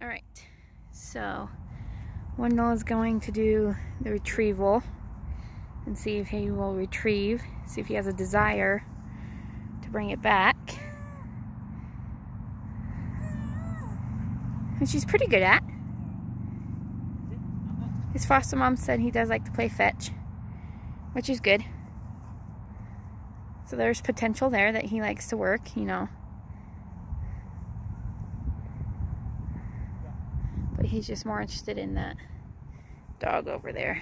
All right, so Wendell is going to do the retrieval and see if he will retrieve, see if he has a desire to bring it back. Which he's pretty good at. His foster mom said he does like to play fetch, which is good. So there's potential there that he likes to work, you know. But he's just more interested in that dog over there.